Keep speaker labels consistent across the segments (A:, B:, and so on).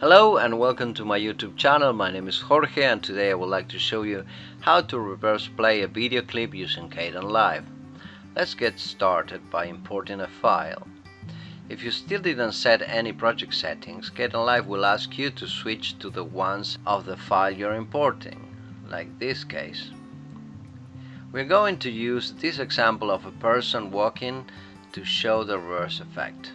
A: Hello and welcome to my YouTube channel. My name is Jorge and today I would like to show you how to reverse play a video clip using Kdenlive. Let's get started by importing a file. If you still didn't set any project settings, Kdenlive will ask you to switch to the ones of the file you're importing, like this case. We're going to use this example of a person walking to show the reverse effect.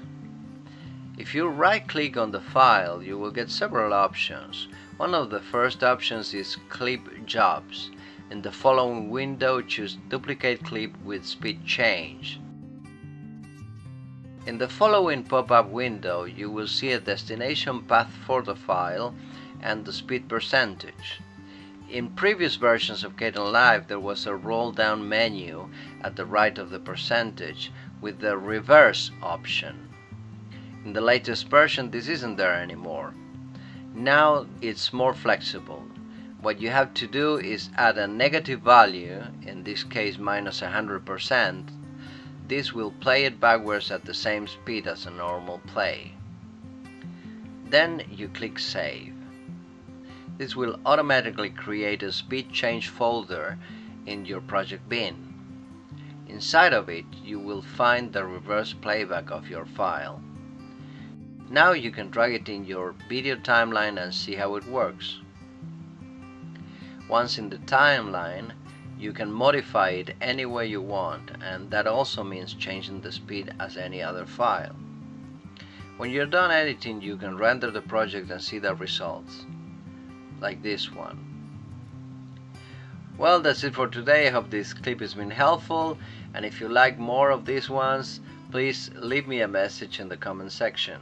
A: If you right click on the file you will get several options. One of the first options is clip jobs. In the following window choose duplicate clip with speed change. In the following pop-up window you will see a destination path for the file and the speed percentage. In previous versions of Kdenlive there was a roll down menu at the right of the percentage with the reverse option. In the latest version this isn't there anymore. Now it's more flexible. What you have to do is add a negative value, in this case minus 100%. This will play it backwards at the same speed as a normal play. Then you click Save. This will automatically create a speed change folder in your project bin. Inside of it you will find the reverse playback of your file. Now you can drag it in your video timeline and see how it works. Once in the timeline, you can modify it any way you want and that also means changing the speed as any other file. When you're done editing you can render the project and see the results, like this one. Well that's it for today, I hope this clip has been helpful and if you like more of these ones please leave me a message in the comment section.